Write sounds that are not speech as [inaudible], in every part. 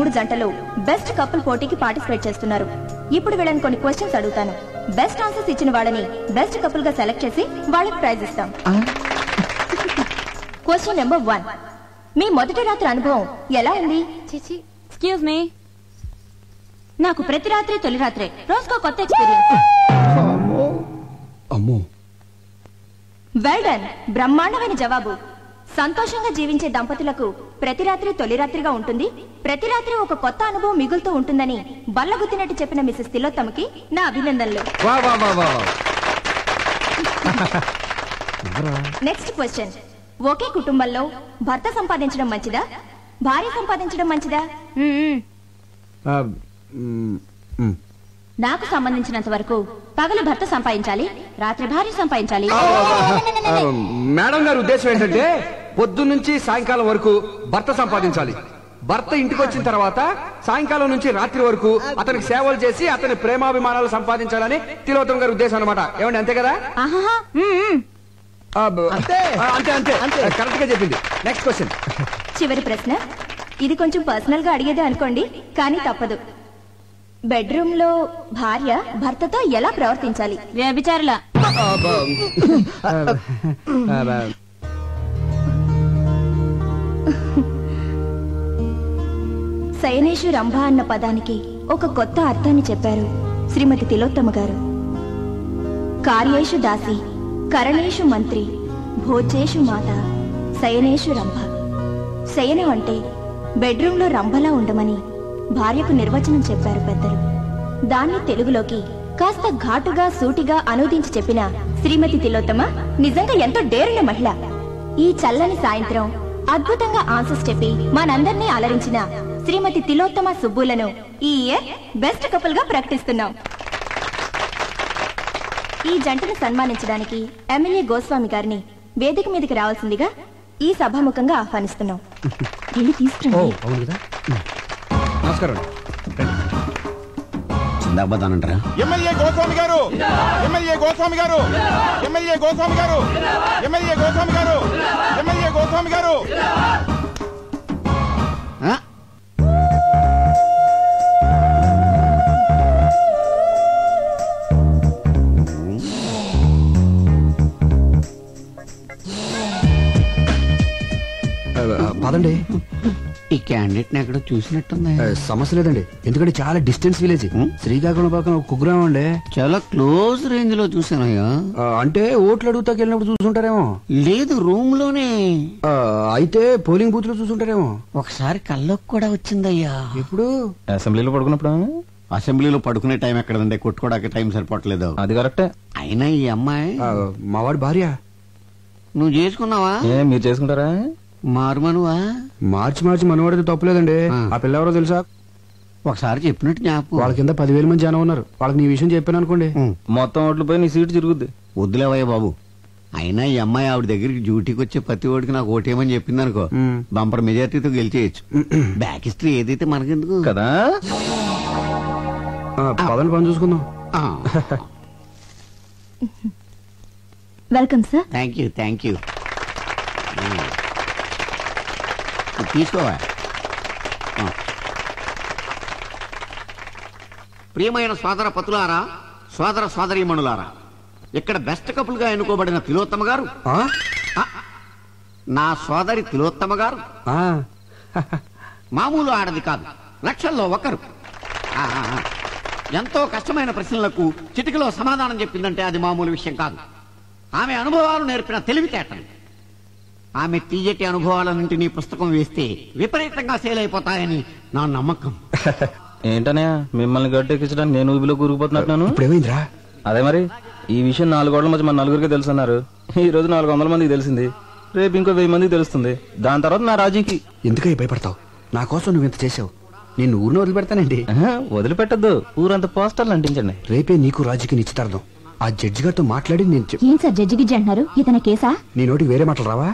మూడు జంటలు best couple పోటీకి పార్టిసిపేట్ చేస్తున్నారు. ఇప్పుడు వీళ్ళని కొన్ని క్వశ్చన్స్ అడుగుతాను. బెస్ట్ ఆన్సర్స్ ఇచ్చిన వాళ్ళని బెస్ట్ కపుల్గా సెలెక్ట్ చేసి వాళ్ళకి ప్రైజ్ ఇస్తాం. క్వశ్చన్ నెంబర్ వన్ మీ మొదటి రాత్రి అనుభవం ఎలా ఉంది? చిచి ఎక్స్క్యూజ్ మీ నాకు ప్రతి రాత్రి తొలి రాత్రే. రోజుకో కొత్త ఎక్స్పీరియన్స్ అమ్మో. వెల్ డన్ బ్రహ్మాండమైన జవాబు. సంతోషంగా జీవించే దంపతులకు ప్రతి రాత్రి తొలి రాత్రిగా ఉంటుంది ప్రతి రాత్రి ఒక కొత్త అనుభవం మిగులుతూ ఉంటుందని బల్లగుద్దినట్టు చెప్పిన మిసెస్ తిలోత్తమకి నా అభినందనలు వా వా వా వా నెక్స్ట్ క్వశ్చన్ ఒకే కుటుంబంలో భర్త సంపాదించడం మంచిదా భార్య సంపాదించడం మంచిదా. నాకు సంబంధించినంత వరకు పగలు భర్త సంపాదించాలి రాత్రి భార్య సంపాదించాలి మేడం గారి ఉద్దేశం ఏంటంటే పొద్దు నుంచి సాయంకాలం వరకు భర్త సంపాదించాలి. భర్త ఇంటికి వచ్చిన తర్వాత సాయంకాలం నుంచి రాత్రి వరకు అతనికి సేవలు చేసి అతని ప్రేమాభిమానాలు సంపాదించాలని తిలోత్తం గారి ఉద్దేశం అనమాట ఏమండి అంతే కదా? ఆ, అంతే. అంతే కరెక్ట్గా చెప్పింది. నెక్స్ట్ క్వశ్చన్ చివరి ప్రశ్న. ఇది కొంచెం పర్సనల్గా అడిగేదే అనుకోండి కానీ తప్పదు. బెడ్రూమ్లో భార్య భర్తతో ఎలా ప్రవర్తించాలి? వ్యభిచారుల. శయనేషు రంభ అన్న పదానికి ఒక కొత్త అర్థాన్ని చెప్పారు శ్రీమతి తిలోత్తమ గారు. కార్యేషు దాసి కరణేషు మంత్రి భోజేషు మాత శయనేషు రంభ శయనం అంటే బెడ్రూంలో రంభలా ఉండమని భార్యకు నిర్వచనం చెప్పారు పెద్దలు. దాన్ని తెలుగులోకి కాస్త ఘాటుగా సూటిగా అనువదించి చెప్పిన శ్రీమతి తిలోత్తమ నిజంగా ఎంతో డేరిన మహిళ. ఈ చల్లని సాయంత్రం అద్భుతంగా ఆన్సర్స్ చెప్పి మనందర్నీ అలరించిన శ్రీమతి తిలోత్తమ సుబ్బులను ఈ ఇయర్ బెస్ట్ కపుల్గా ప్రకటిస్తున్నాం. ఈ జంటను సన్మానించడానికి ఎమ్మెల్యే గోస్వామి గారిని వేదిక మీదకి రావాల్సిందిగా ఈ సభాముఖంగా ఆహ్వానిస్తున్నాం. [laughs] వెళ్ళి తీసుకురండి. నమస్కారం. ఎమ్మెల్యే గోస్వామి గారు! ఎమ్మెల్యే గోస్వామి గారు! ఎమ్మెల్యే గోస్వామి గారు! ఎమ్మెల్యే గోస్వామి గారు! గోస్వామి గారు. పదండి. ఈ క్యాండిడేట్ ఎక్కడో చూసినట్టుంది? సమస్య లేదండి. ఎందుకంటే చాలా డిస్టెన్స్ విలేజ్. శ్రీకాకుళం పక్కన ఒక కుగ్రామం అండి. చాలా క్లోజ్ రేంజ్లో చూసానయ్యా అంటే ఓట్లు అడుగుతాకి వెళ్ళినప్పుడు చూసుంటారేమో. లేదు రూమ్లోనే ఆ, అయితే పోలింగ్ బూత్లో చూసుంటారేమో. ఒకసారి కల్లోకి కూడా వచ్చిందయ్యా. ఎప్పుడు? అసెంబ్లీలో పడుకున్నప్పుడు? అసెంబ్లీలో పడుకునే టైం ఎక్కడండి కొట్టుకోవడానికి టైం సరిపోవట్లేదు. అది కరెక్టే. అయినా ఈ అమ్మాయి మావాడి భార్య. నువ్వు చేసుకున్నావా? ఏ మీరు చేసుకుంటారా? మారుమనువా మార్చి మార్చి మనవాడితే తప్పలేదండి. ఆ. ఆ పిల్ల ఎవరో తెలుసా? ఒకసారి చెప్పినట్టు జ్ఞాపకం. వాళ్ళ కింద పదివేల మంది జనం ఉన్నారు. వాళ్ళకి నీ విషయం చెప్పాను అనుకోండి. మొత్తం ఓట్లు పోయి నీ సీటు తిరుగుద్ది. వద్దులేవయ్య బాబు. అయినా ఈ అమ్మాయి ఆవిడ దగ్గరికి డ్యూటీకి వచ్చే ప్రతి ఓడికి నాకు ఓటేయమని చెప్పింది అనుకో. బంపర్ మెజార్టీతో గెలిచేయచ్చు. బ్యాక్ హిస్టరీ ఏదైతే మనకెందుకు? కదా? ఆ, పదండి పని చూసుకుందాం. Welcome sir. Thank you thank you తీసుకోవా. ప్రియమైన సోదర పతులారా సోదర సోదరీమణులారా ఇక్కడ బెస్ట్ కపుల్గా ఎన్నుకోబడిన తిలోత్తమ గారు? నా సోదరి తిలోత్తమ గారు. మామూలు ఆడది కాదు లక్షల్లో ఒకరు. ఎంతో కష్టమైన ప్రశ్నలకు చిటికలో సమాధానం చెప్పిందంటే అది మామూలు విషయం కాదు. ఆమె అనుభవాలు నేర్పిన తెలివితేటలు. ఆమె తీయటి అనుభవాలన్నింటినీ పుస్తకం వేస్తే విపరీతంగా సేల్ అయిపోతాయని నా నమ్మకం. ఏంటనయ్య మిమ్మల్ని గట్టెక్కించడానికి నేను ఊబిలో కూరుకుపోతున్నట్టున్నాను ఇప్పుడు ఏమైందిరా అదే మరి ఈ విషయం నాలుగు గోడల మధ్య మన నలుగురికి తెలుసు అన్నారు ఈ రోజు నాలుగు వందల మందికి తెలిసింది. రేపు ఇంకో వెయ్యి మందికి తెలుస్తుంది. దాని తర్వాత నా రాజీకి. ఎందుకై భయపడతావు? నా కోసం నువ్వు ఇంత చేసావు నేను ఊరిని వదిలిపెడతానండి. వదిలిపెట్టద్దు. ఊరంతా పోస్టర్లు అంటించండి. రేపే నీకు రాజుకి నిశ్చితార్థం. ఆ జడ్జి గారితో మాట్లాడి నేను చెప్ ఏం సార్ జడ్జి గిజ్జి అంటున్నారు ఇతని కేసా? నీ నోటికి వేరే మాటలు రావా?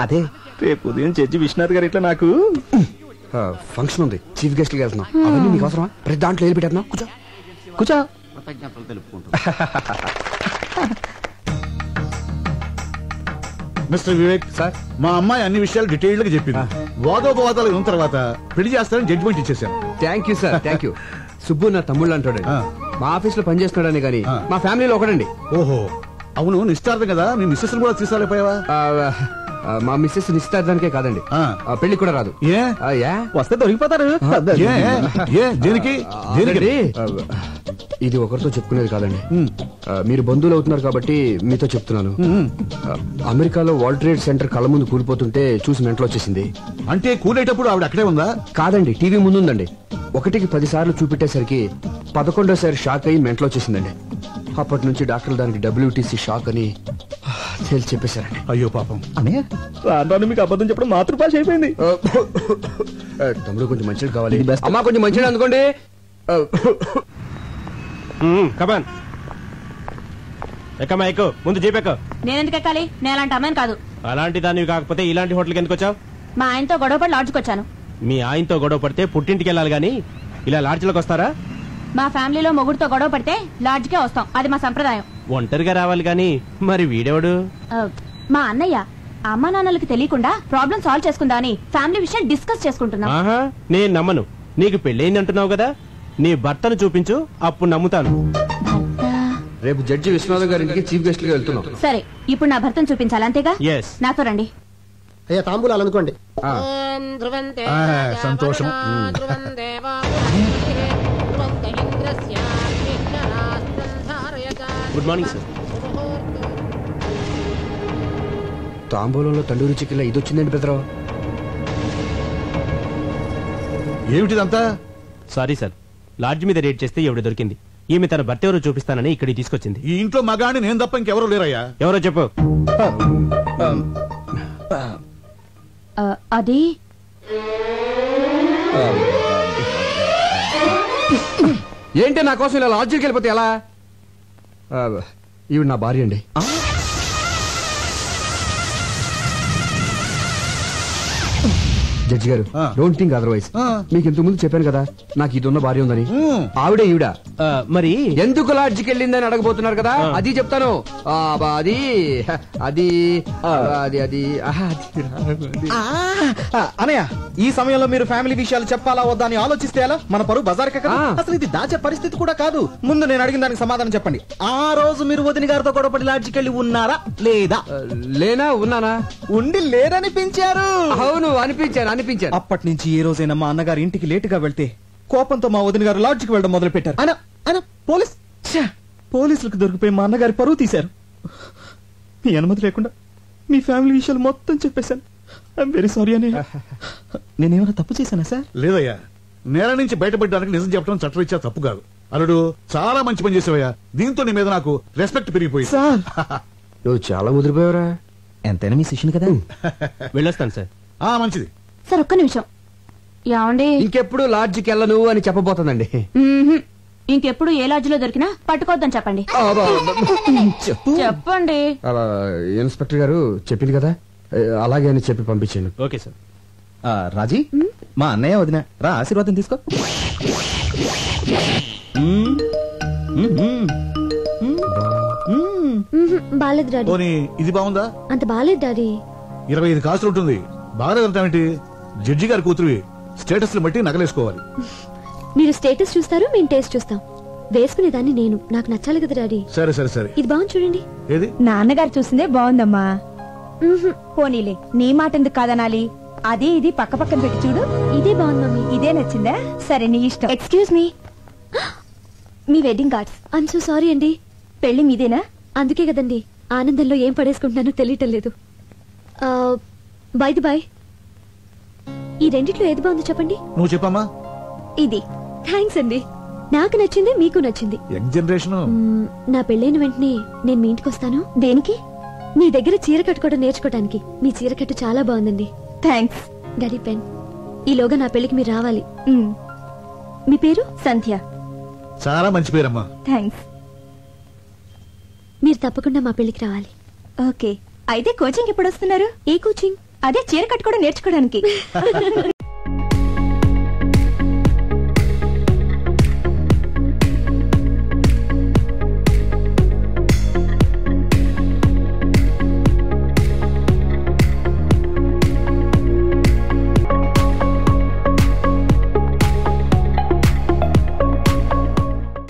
అదే. రేపు ఉదయం చర్చి విశ్వనాథ్ గారు ఇట్లా నాకు. ఫంక్షన్ ఉంది. చీఫ్ గెస్ట్కి వెళ్తున్నాం. అవన్నీ నీకు అవసరమా? ప్రతి దాంట్లో ఏది పెట్టేస్తున్నావు కూర్చో. కూర్చో. కృతజ్ఞతలు తెలుపుకుంటూ మిస్టర్ వివేక్ సార్. మా అమ్మాయి అన్ని విషయాలు డీటెయిల్డ్గా చెప్పింది వాదోపవాదాలు విన్న తర్వాత పెళ్ళి చేస్తారని జడ్జిమెంట్ ఇచ్చేసాను thank you sir thank you Subbu నా తమ్ముళ్ళు అంటాడు. మా ఆఫీస్లో పనిచేస్తున్నాడని కానీ. మా ఫ్యామిలీలో ఒకడండి. ఓహో. అవును నిశ్చార్థం కదా. మీ మిస్సెస్ కూడా ఆ, మా మిస్సెస్ నిశ్చితార్థానికే కాదండి. పెళ్ళి కూడా రాదు. ఏ? ఆ, యా? వస్తే దొరికిపోతారు. ఏ ఏ దేనికి? దేనికి? అదండి, ఆ, ఇది ఒకరితో చెప్పుకునేది కాదండి. మీరు బంధువులు అవుతున్నారు కాబట్టి మీతో చెప్తున్నాను. అమెరికాలో వరల్డ్ ట్రేడ్ సెంటర్ కళ్ళ ముందు కూలిపోతుంటే చూసి మెంటలు వచ్చేసింది. అంటే కూలేటప్పుడు ఆవిడ అక్కడే ఉందా? కాదండి టీవీ ముందుందండి. ఒకటికి పది సార్లు చూపెట్టేసరికి పదకొండోసారి షాక్ అయ్యి మెంటలు వచ్చేసిందండి. అప్పటి నుంచి డాక్టర్లు దానికి డబ్ల్యూటీసీ షాక్ అని తేల్చి చెప్పేశారండి అయ్యో పాపం. అన్నయ్య? రాను మీకు అబద్ధం చెప్పడం మాతృభాష అయిపోయింది. ఆ, తమ్ముడు కొంచెం మంచిది కావాలి. అమ్మా కొంచెం మంచిది అందుకోండి. ఆ, కమాన్ ఎక్కమ్మా ఎక్కు ముందు జీపెక్కు నేనెందుకు ఎక్కాలి? నేను అలాంటి అమ్మాయిని కాదు. అలాంటి దానివి కాకపోతే ఇలాంటి హోటల్కి ఎందుకు వచ్చావు? మా ఆయనతో గొడవపడి లాడ్జ్కి వచ్చాను. మీ ఆయనతో గొడవ పడితే పుట్టింటికి వెళ్ళాలి గాని ఇలా లాడ్జ్లోకి వస్తారా? మా ఫ్యామిలీలో మొగుడుతో గొడవ పడితే లాడ్జ్కే వస్తాం. అది మా సంప్రదాయం. ఒంటరిగా రావాలి గాని మరి వీడెవడు? మా అన్నయ్య అమ్మా నాన్నలకి తెలియకుండా ప్రాబ్లం సాల్వ్ చేసుకుందా అని ఫ్యామిలీ విషయం డిస్కస్ చేసుకుంటున్నాం. ఆహా నేను నమ్మను. నీకు పెళ్ళయింది అంటున్నావు కదా? నీ భర్తను చూపించు అప్పుడు నమ్ముతాను. రేపు జడ్జి విశ్వనాథ్ గారింటికి చీఫ్ గెస్ట్గా వెళ్తున్నాం. సరే ఇప్పుడు నా భర్తను చూపించాలి అంతేగా? Yes. నాతో రండి. అయ్యా తాంబూలాలు అనుకోండి ఆ, ఆ, సంతోషం. Good morning sir. తాంబూలంలో తండూరి చికెన్ ఇది వచ్చిందండి పెద్దరావు. ఏమిటిదంతా? Sorry sir. లాడ్జ్ మీద రేట్ చేస్తే ఎవడు దొరికింది? ఈమె తన భర్త ఎవరో చూపిస్తానని ఇక్కడికి తీసుకొచ్చింది. ఈ ఇంట్లో మగాని నేను తప్ప ఇంకెవరూ లేరయ్యా? ఎవరో చెప్పు. అది? ఏంటి నా కోసం ఇలా లాడ్జికి వెళ్ళిపోతే ఎలా? ఈవిడ నా భార్య అండి. జడ్జి గారు. Don't think otherwise. మీకు ఇంతకు ముందు చెప్పాను కదా నాకు ఇది ఉన్న భార్య ఉందని. ఆవిడే ఈవిడ. మరి? ఎందుకు లాడ్జికి వెళ్ళిందని అడగబోతున్నారు కదా. అది చెప్తాను. ఆ, బా, అది అది ఆ, అది అది అనయ్య ఈ సమయంలో మీరు ఫ్యామిలీ విషయాలు చెప్పాలా వద్దా అని ఆలోచిస్తే ఎలా? మన పరువు బజార్. అసలు ఇది దాచే పరిస్థితి కూడా కాదు. ముందు నేను అడిగిన దానికి సమాధానం చెప్పండి. ఆ రోజు మీరు వదిన గారితో గొడవపడి లాడ్జికి వెళ్ళి ఉన్నారా? లేదా? లేనా ఉన్నానా? ఉండి లేరనిపించారు అవును అనిపించాను. అనిపించాను అప్పటి నుంచి ఏ రోజైనా మా అన్నగారి ఇంటికి లేటుగా వెళ్తే కోపంతో మా వదిన గారు లాడ్జికి వెళ్ళడం మొదలు పెట్టారు అన అన పోలీస్ ఛ! పోలీసులకు దొరికిపోయి మా అన్నగారి పరువు తీశారు. మీ అనుమతి లేకుండా మీ ఫ్యామిలీ విషయాలు మొత్తం చెప్పేశాను. ఐఎమ్ వెరీ సారీ అని నేనేమైనా తప్పు చేశానా సార్? లేదయ్యా. నేల నుంచి బయటపడడానికి నిజం చెప్పడం చట్టరీత్యా తప్పు కాదు. అల్లుడు చాలా మంచి పని చేసావయ్యా. దీంతో నీ మీద నాకు రెస్పెక్ట్ పెరిగిపోయింది. సార్! నువ్వు చాలా ముదిరిపోయావురా. ఎంతైనా మీ శిష్యుని కదా? వెళ్ళొస్తాను సార్. ఆ మంచిది. సార్ ఒక్క నిమిషం. ఏమండి? ఇంకెప్పుడు లాడ్జికి వెళ్ళను అని చెప్పబోతుందండి. మ్మ్హ్మ్. ఇంకెప్పుడు ఏ లాడ్జ్లో దొరికినా పట్టుకోవద్దని చెప్పండి. చెప్పు. చెప్పండి. ఆ, ఇన్స్పెక్టర్ గారు చెప్పింది కదా? ఏ, అలాగే అని చెప్పి పంపించాను ఓకే సార్. ఆ, రాజీ మా అన్నయ్య వదిన రా ఆశీర్వాదం తీసుకో. మ్మ్. మ్మ్. బాలేదు డాడీ. పోనీ ఇది బాగుందా? అంత బాలేదు డాడీ. ఇరవై ఐదు కాసులు ఉంటుంది బాగాలేదంటామేంటి జడ్జి గారి కూతురువి స్టేటస్ బట్టి నగలేసుకోవాలి. మీరు స్టేటస్ చూస్తారు మేము టేస్ట్ చూస్తాం. వేసుకునేదాన్ని నేను. నాకు నచ్చాలి కదా డాడీ. సరే సరే సరే. ఇది బాగుంది చూడండి. ఏది? నాన్నగారు చూసిందే బాగుందమ్మా. పోనీలే నీ మాట ఎందుకు కాదనాలి? అది ఇది పక్క పక్కన పెట్టి చూడు. ఇదే బాగుంది మమ్మీ. ఇదే నచ్చిందా? సరే నీ ఇష్టం. Excuse [gasps] me me wedding cards I'm so sorry అండి. పెళ్ళి మీదేనా? అందుకే కదండి. ఆనందంలో ఏం పడేసుకుంటున్నానో తెలియటం లేదు. బైది బాయ్ ఈ రెండిట్లో ఏది బాగుందో చెప్పండి? నువ్వు చెప్పమ్మా. ఇది. థ్యాంక్స్ అండి. నాకు నచ్చింది మీకు నచ్చింది. Young generation. నా పెళ్ళైన వెంటనే నేను మీ ఇంటికి వస్తాను. దేనికి? మీ దగ్గర చీర కట్టుకోవడం నేర్చుకోవడానికి మీ చీర కట్టు చాలా బాగుందండి. థ్యాంక్స్. డాడీ పెన్ ఈలోగా నా పెళ్ళికి మీరు రావాలి. మ్, మీ పేరు? సంధ్య. చాలా మంచి పేరమ్మా. థ్యాంక్స్. మీరు తప్పకుండా మా పెళ్ళికి రావాలి. ఓకే. అయితే కోచింగ్ ఎప్పుడు వస్తున్నారు? ఏ కోచింగ్? అదే చీర కట్టుకోవడం నేర్చుకోవడానికి. [laughs]